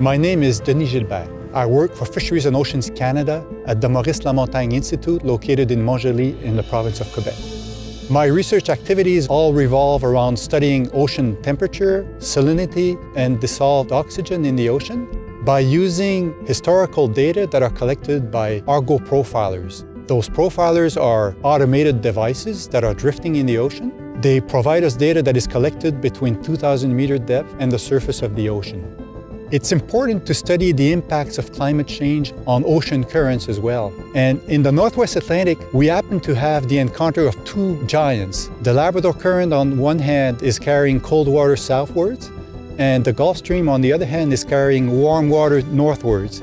My name is Denis Gilbert. I work for Fisheries and Oceans Canada at the Maurice Lamontagne Institute located in Mont-Joli in the province of Quebec. My research activities all revolve around studying ocean temperature, salinity, and dissolved oxygen in the ocean by using historical data that are collected by Argo profilers. Those profilers are automated devices that are drifting in the ocean. They provide us data that is collected between 2,000 meter depth and the surface of the ocean. It's important to study the impacts of climate change on ocean currents as well. And in the Northwest Atlantic, we happen to have the encounter of two giants. The Labrador Current on one hand is carrying cold water southwards, and the Gulf Stream on the other hand is carrying warm water northwards.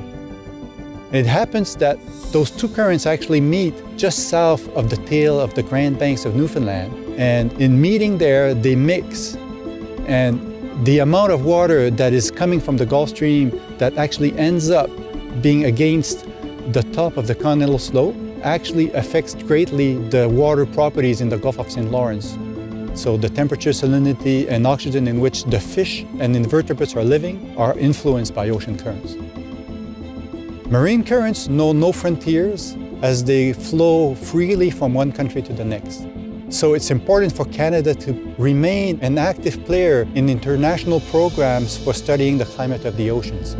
It happens that those two currents actually meet just south of the tail of the Grand Banks of Newfoundland. And in meeting there, they mix. And the amount of water that is coming from the Gulf Stream that actually ends up being against the top of the continental slope actually affects greatly the water properties in the Gulf of St. Lawrence. So the temperature, salinity, and oxygen in which the fish and invertebrates are living are influenced by ocean currents. Marine currents know no frontiers as they flow freely from one country to the next. So it's important for Canada to remain an active player in international programs for studying the climate of the oceans.